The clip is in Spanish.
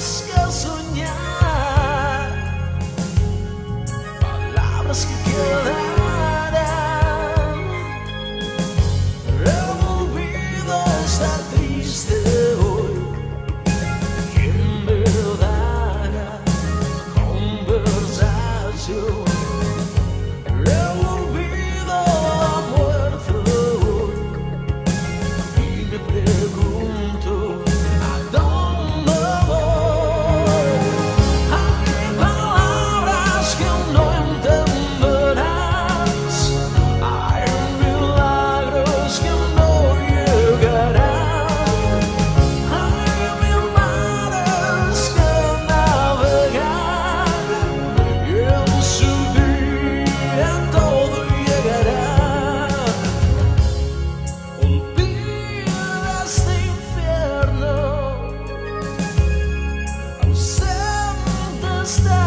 que soñar, palabras que quedan. understand.